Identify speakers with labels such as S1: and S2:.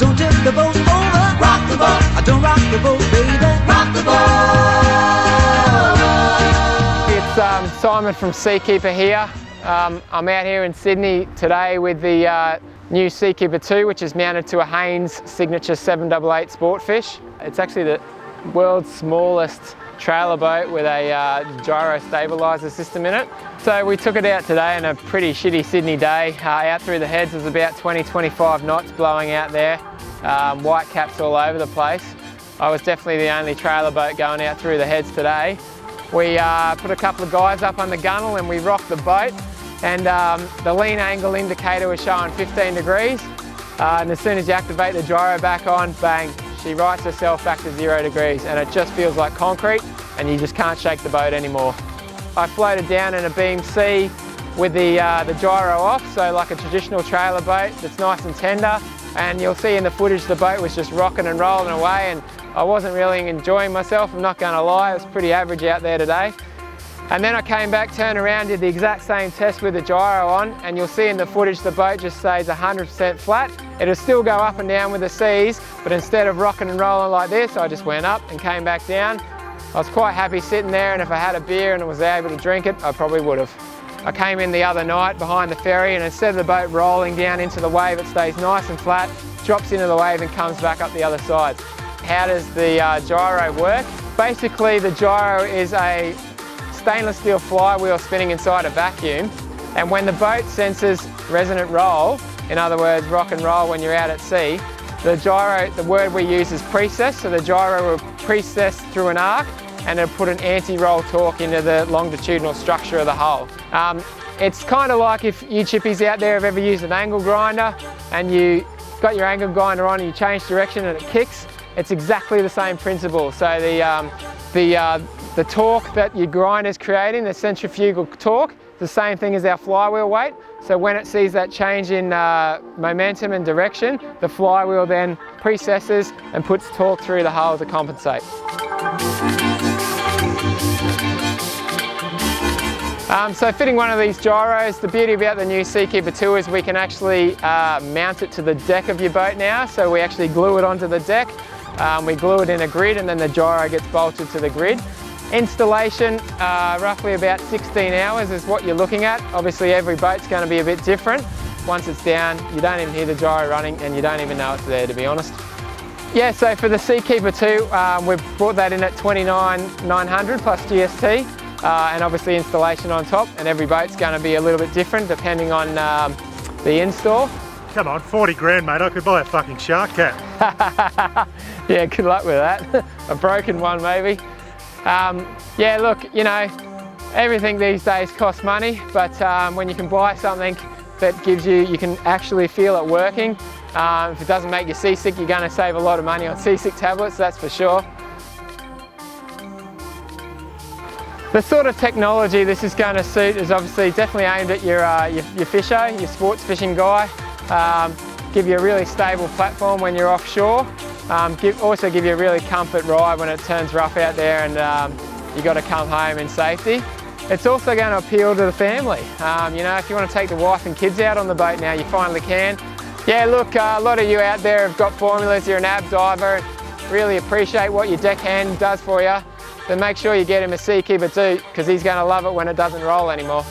S1: don't tip the boat over. Rock the boat. I don't rock the boat, baby. Rock the boat.
S2: It's um, Simon from Seakeeper here. Um, I'm out here in Sydney today with the uh, new Seakeeper 2 which is mounted to a Haines Signature 788 Sportfish. It's actually the world's smallest trailer boat with a uh, gyro stabiliser system in it. So we took it out today on a pretty shitty Sydney day. Uh, out through the heads was about 20-25 knots blowing out there. Um, white caps all over the place. I was definitely the only trailer boat going out through the heads today. We uh, put a couple of guys up on the gunnel and we rocked the boat and um, the lean angle indicator was showing 15 degrees uh, and as soon as you activate the gyro back on, bang, she rights herself back to zero degrees and it just feels like concrete and you just can't shake the boat anymore. I floated down in a beam sea with the, uh, the gyro off, so like a traditional trailer boat that's nice and tender and you'll see in the footage the boat was just rocking and rolling away and I wasn't really enjoying myself, I'm not to lie, it was pretty average out there today. And then I came back, turned around, did the exact same test with the gyro on, and you'll see in the footage the boat just stays 100% flat. It'll still go up and down with the seas, but instead of rocking and rolling like this, I just went up and came back down. I was quite happy sitting there, and if I had a beer and was able to drink it, I probably would have. I came in the other night behind the ferry, and instead of the boat rolling down into the wave, it stays nice and flat, drops into the wave and comes back up the other side. How does the uh, gyro work? Basically, the gyro is a stainless steel flywheel spinning inside a vacuum. And when the boat senses resonant roll, in other words, rock and roll when you're out at sea, the gyro, the word we use is precess, so the gyro will precess through an arc and it'll put an anti-roll torque into the longitudinal structure of the hull. Um, it's kind of like if you chippies out there have ever used an angle grinder and you got your angle grinder on and you change direction and it kicks, it's exactly the same principle. So the, um, the, uh, the torque that your grind is creating, the centrifugal torque, the same thing as our flywheel weight. So when it sees that change in uh, momentum and direction, the flywheel then precesses and puts torque through the hull to compensate. Um, so fitting one of these gyros, the beauty about the new Seakeeper 2 is we can actually uh, mount it to the deck of your boat now. So we actually glue it onto the deck. Um, we glue it in a grid and then the gyro gets bolted to the grid. Installation, uh, roughly about 16 hours is what you're looking at. Obviously every boat's going to be a bit different. Once it's down, you don't even hear the gyro running and you don't even know it's there to be honest. Yeah, so for the Seakeeper 2, um, we've brought that in at 29,900 plus GST uh, and obviously installation on top and every boat's going to be a little bit different depending on um, the install.
S3: Come on, 40 grand mate, I could buy a fucking shark cat.
S2: yeah, good luck with that. a broken one maybe. Um, yeah, look, you know, everything these days costs money, but um, when you can buy something that gives you, you can actually feel it working. Um, if it doesn't make you seasick, you're going to save a lot of money on seasick tablets, that's for sure. The sort of technology this is going to suit is obviously definitely aimed at your, uh, your, your fisher, your sports fishing guy. Um, give you a really stable platform when you're offshore. Um, give, also give you a really comfort ride when it turns rough out there and um, you've got to come home in safety. It's also going to appeal to the family. Um, you know, if you want to take the wife and kids out on the boat now, you finally can. Yeah, look, uh, a lot of you out there have got formulas, you're an ab diver, really appreciate what your deckhand does for you, then make sure you get him a Seakeeper too, because he's going to love it when it doesn't roll anymore.